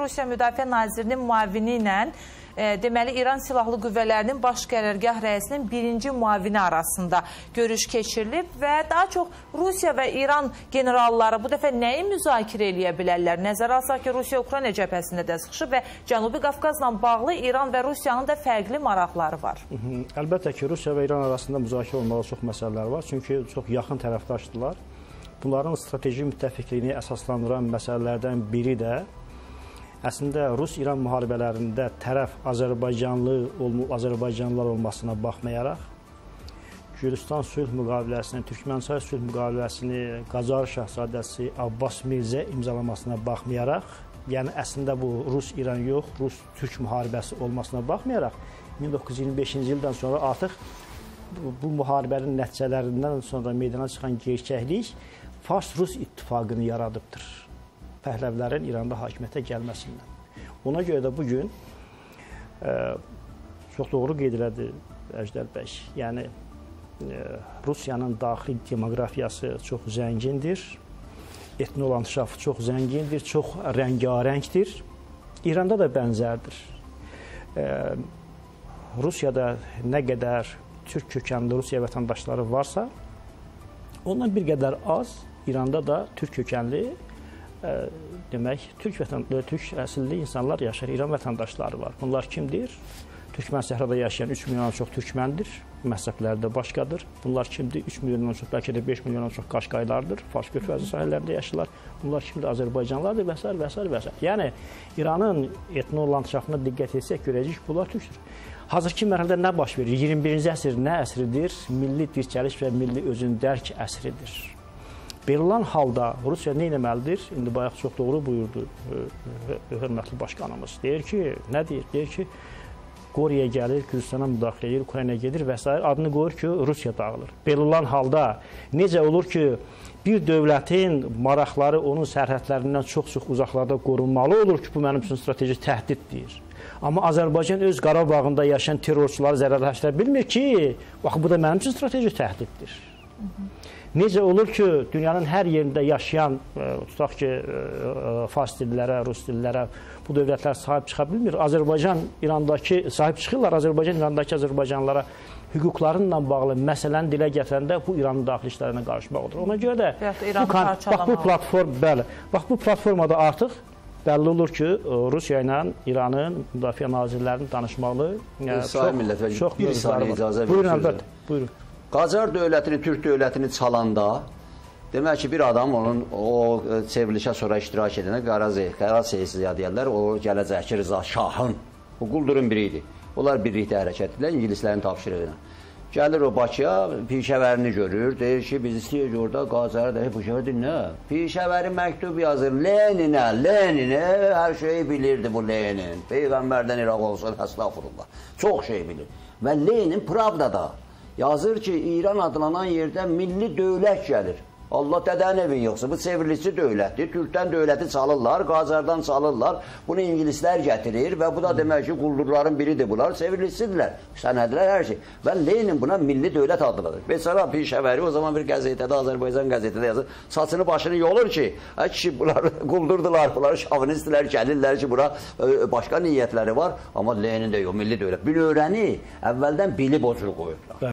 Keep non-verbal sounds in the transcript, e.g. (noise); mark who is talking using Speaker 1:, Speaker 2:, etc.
Speaker 1: Rusiya Müdafiə Nazirinin müavini ilə e, deməli İran Silahlı Qüvvələrinin baş qərargah rəisinin birinci müavini arasında görüş keçirilib və daha çox Rusiya və İran generalları bu dəfə nəyi müzakirə eləyə bilərlər? Nəzərə alsaq ki, Rusiya-Ukrayna cəbhəsində də sıxışıb və Cənubi Qafqazla bağlı İran və Rusiyanın da fərqli maraqları var.
Speaker 2: Əlbəttə ki, Rusiya və İran arasında müzakirə olmalı çox məsələlər var. Çünki çox yaxın tərəfdaşdılar. Bunların strateji müttəfiqliyini əsaslandıran məsələlərdən biri də əslində Rus-İran müharibələrində tərəf Azərbaycanlı Azərbaycanlılar olmasına baxmayaraq Gürcistan sülh müqaviləsini, Türkmənçay sülh müqaviləsini Qacar şahzadəsi Abbas Mirzə imzalamasına baxmayaraq, yəni əslində bu Rus-İran yox, Rus-Türk müharibəsi olmasına baxmayaraq 1925-ci ildən sonra artıq bu müharibənin nəticələrindən sonra meydana çıxan gerçəklik Fars-Rus ittifaqını yaradıbdır pəhləvlərin İranda hakimiyyətə gəlməsindən. Ona görə də bu gün e, çox doğru qeyd elədi Əjdər bəy. Yəni e, Rusiyanın daxili demoqrafiyası çox zəngindir. Etno landşaft çox zəngindir, çox rəngarəngdir. İranda da bənzərdir. E, Rusiyada nə qədər türk kökənli Rusiya vətəndaşları varsa, ondan bir qədər az İranda da türk kökənli demək, türk vətəndaşı, türk əsilli insanlar yaşayır, İran vətəndaşları var. Bunlar kimdir? Türkmən səhrada yaşayan 3 milyondan çox türkməndir. Məhzəbləri də başqadır. Bunlar kimdir? 3 milyondan çox, bəlkə də 5 milyondan çox qaşqaylardır. Fars körfəzi sahillərində yaşayırlar. Bunlar kimdir? Azərbaycanlılardır və s. və s. və s. Yəni İranın etno landşaftına diqqət etsək görəcəyik bunlar türkdür. Hazırki mərhələdə nə baş verir? 21-ci əsr nə əsridir? Milli dirçəliş və milli özün dərk əsridir. Belə halda Rusiya nə etməlidir? İndi bayaq çox doğru buyurdu hörmətli başqanımız. Deyir ki, nə deyir? Deyir ki, Qoriya gəlir, Gürcistana müdaxilə edir, Ukraynaya gedir və s. adını qoyur ki, Rusiya dağılır. Belə olan halda necə olur ki, bir dövlətin maraqları onun sərhədlərindən çox-çox uzaqlarda qorunmalı olur ki, bu mənim üçün strateji təhdiddir. Amma Azərbaycan öz Qarabağında yaşayan terrorçuları zərərləşdirə bilmir ki, bax bu da mənim üçün strateji təhdiddir. Hı -hı. Necə olur ki, dünyanın hər yerində yaşayan, e, tutaq ki, e, fars dillərə, rus dillərə bu dövlətlər sahib çıxa bilmir. Azərbaycan İrandakı sahib çıxırlar, Azərbaycan İrandakı Azərbaycanlılara hüquqlarınla bağlı məsələni dilə gətirəndə bu İranın daxili işlərinə qarışmaqdır. Ona görə də bu, bax bu platform, bəli, bax bu platformada artıq bəlli olur ki, Rusiya ilə İranın müdafiə nazirlərinin danışmalı
Speaker 3: çox, çox bir saniyə icazə verirsiniz.
Speaker 2: Buyurun, əlbəttə, buyurun.
Speaker 3: Qacar dövlətini, Türk dövlətini çalanda demək ki, bir adam onun o çevrilişə sonra iştirak edənə Qarazey, Qarazey deyirlər, o gələcəkki Rıza Şahın, o quldurun biri idi. Onlar birlikdə hərəkət edirlər, ingilislərin tapşırığına. Gəlir o Bakıya, pişəvərini görür, deyir ki, biz istəyirik orada Qacarı da, pişəvər deyir, nə? Pişəvəri məktub yazır, Leninə, Leninə, hər şeyi bilirdi bu Lenin. Peyğəmbərdən İraq olsun, əstəğfurullah. Çox şey bilir. Və Lenin Pravdada Yazır ki, İran adlanan yerdə milli dövlət gəlir. Allah dədənin evin yoxsa, bu çevrilişçi dövlətdir. Türkdən dövləti çalırlar, Qacardan çalırlar. Bunu ingilislər gətirir və bu da demək ki, quldurların biridir bunlar. Çevrilişçidirlər, sənədlər, hər şey. Və Lenin buna milli dövlət adlanır. Beçara Pişəvəri o zaman bir qəzetədə, Azərbaycan qəzetədə yazır. Saçını başını yolur ki, ə kişi bunlar (laughs) quldurdular, bunlar şavinistlər gəlirlər ki, bura ə, başqa niyyətləri var. Amma Lenin də yox, milli dövlət. Bir öyrəni əvvəldən bilib o cür qoyurlar.